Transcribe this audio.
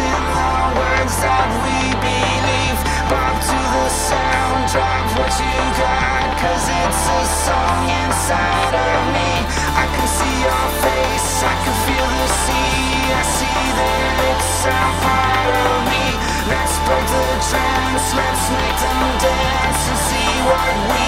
in the words that we believe. Bob to the sound, drop what you got, cause it's a song inside of me. I can see your face, I can feel the sea. I see that it's a part of me. Let's break the trance, let's make them dance and see what we.